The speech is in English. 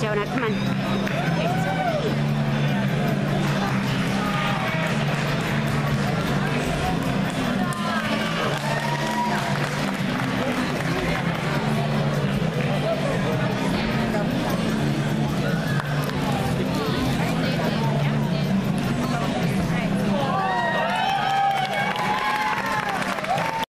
Jonah. Come on.